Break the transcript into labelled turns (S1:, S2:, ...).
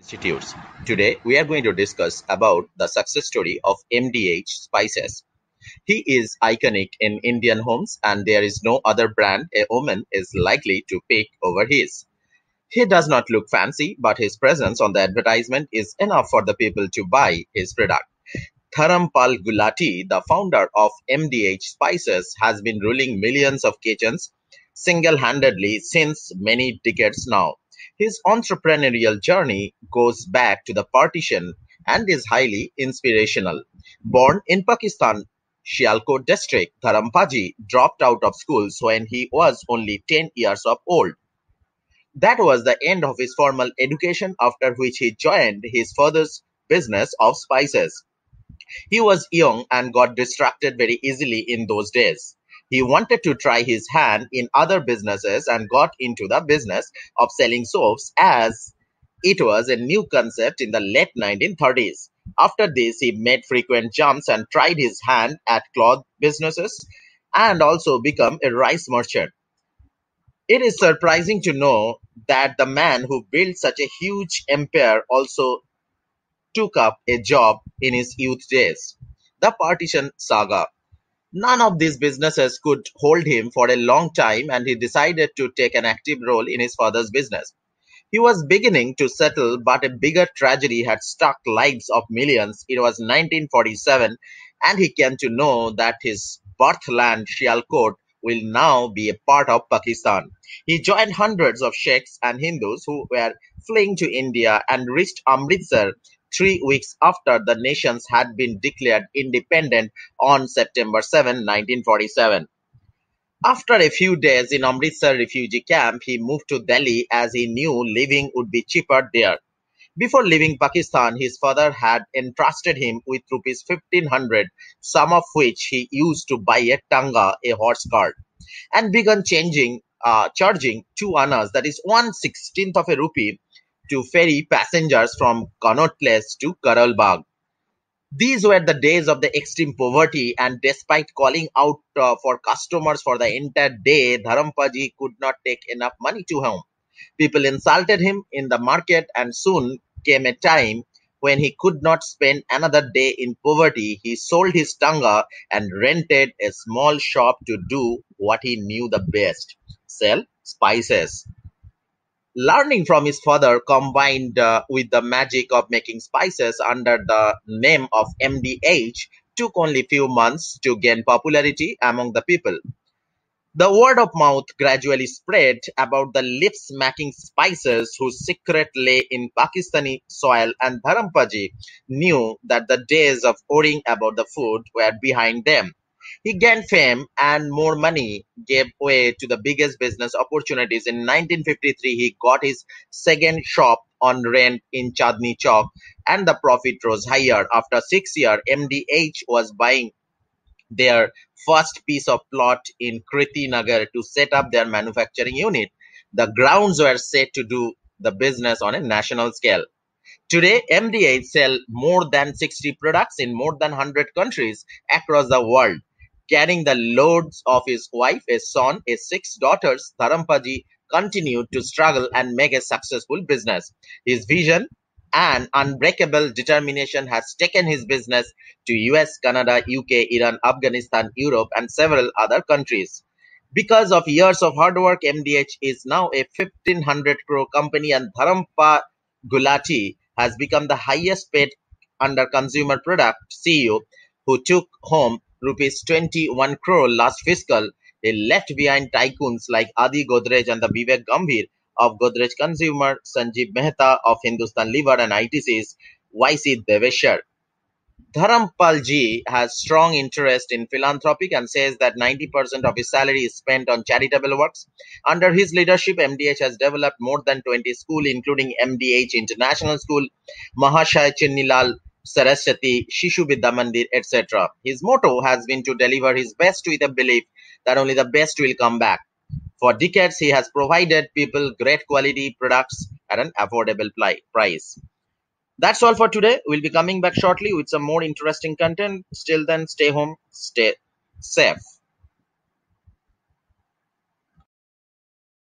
S1: institutes. Today we are going to discuss about the success story of MDH Spices. He is iconic in Indian homes and there is no other brand a woman is likely to pick over his. He does not look fancy but his presence on the advertisement is enough for the people to buy his product. Dharampal Gulati, the founder of MDH Spices, has been ruling millions of kitchens single-handedly since many decades now. His entrepreneurial journey goes back to the partition and is highly inspirational. Born in Pakistan, Sialkot district, Dharampaji dropped out of schools when he was only 10 years of old. That was the end of his formal education after which he joined his father's business of spices. He was young and got distracted very easily in those days. He wanted to try his hand in other businesses and got into the business of selling soaps as it was a new concept in the late 1930s. After this, he made frequent jumps and tried his hand at cloth businesses and also become a rice merchant. It is surprising to know that the man who built such a huge empire also took up a job in his youth days. The Partition Saga None of these businesses could hold him for a long time and he decided to take an active role in his father's business. He was beginning to settle, but a bigger tragedy had struck lives of millions. It was 1947, and he came to know that his birthland, Sialkot, will now be a part of Pakistan. He joined hundreds of Sikhs and Hindus who were fleeing to India and reached Amritsar three weeks after the nations had been declared independent on September 7, 1947. After a few days in Amritsar refugee camp, he moved to Delhi as he knew living would be cheaper there. Before leaving Pakistan, his father had entrusted him with rupees 1500, some of which he used to buy a tanga, a horse cart, and began changing, uh, charging two annas, that is one sixteenth of a rupee, to ferry passengers from Connaught Place to Bagh. These were the days of the extreme poverty, and despite calling out uh, for customers for the entire day, Dharampaji could not take enough money to home. People insulted him in the market, and soon came a time when he could not spend another day in poverty. He sold his tanga and rented a small shop to do what he knew the best sell spices. Learning from his father combined uh, with the magic of making spices under the name of MDH took only few months to gain popularity among the people. The word of mouth gradually spread about the lip-smacking spices whose secret lay in Pakistani soil and Dharampaji knew that the days of worrying about the food were behind them. He gained fame and more money gave way to the biggest business opportunities. In 1953, he got his second shop on rent in Chandni Chowk and the profit rose higher. After six years, MDH was buying their first piece of plot in Kirti Nagar to set up their manufacturing unit. The grounds were set to do the business on a national scale. Today, MDH sell more than 60 products in more than 100 countries across the world. Carrying the loads of his wife, a son, his six daughters, Dharampaji continued to struggle and make a successful business. His vision and unbreakable determination has taken his business to US, Canada, UK, Iran, Afghanistan, Europe, and several other countries. Because of years of hard work, MDH is now a 1500 crore company and Dharampal Gulati has become the highest paid under consumer product CEO who took home rupees 21 crore last fiscal, he left behind tycoons like Adi Godrej and the Vivek Gambhir of Godrej Consumer, Sanjeev Mehta of Hindustan Lever and ITC's YC Deveshwar. Dharampalji has strong interest in philanthropic and says that 90% of his salary is spent on charitable works. Under his leadership, MDH has developed more than 20 schools, including MDH International School, Mahashaya Chunnilal Saraswati, Shishu Vidya Mandir, etc. His motto has been to deliver his best with a belief that only the best will come back. For decades, he has provided people great quality products at an affordable price. That's all for today. We'll be coming back shortly with some more interesting content. Still then, stay home, stay safe.